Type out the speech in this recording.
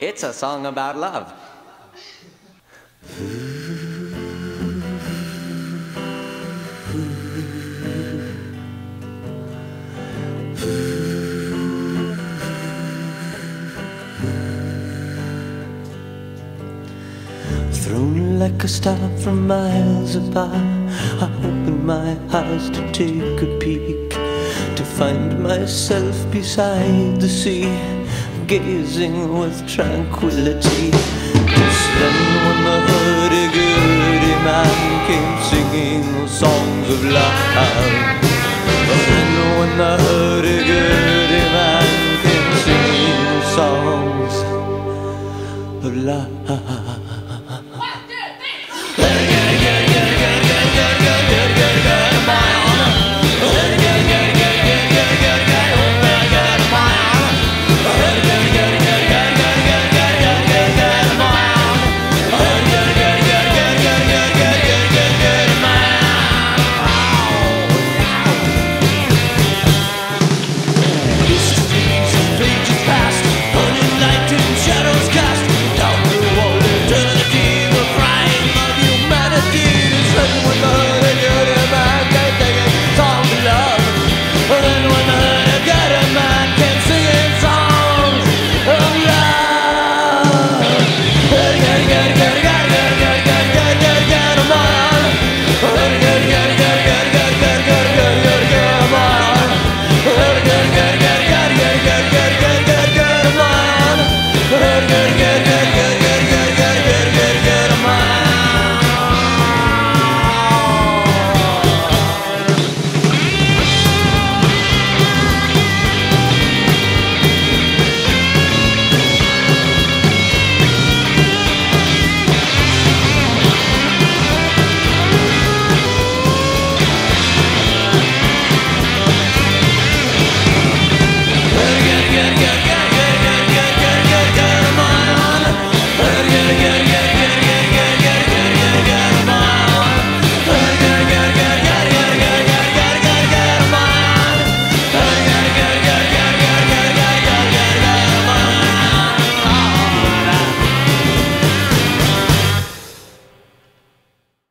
It's a song about love. Thrown like a star from miles apart, I open my eyes to take a peek, to find myself beside the sea, gazing with tranquility. Just then, when the hurdy-gurdy man came singing songs of love, then when the hurdy-gurdy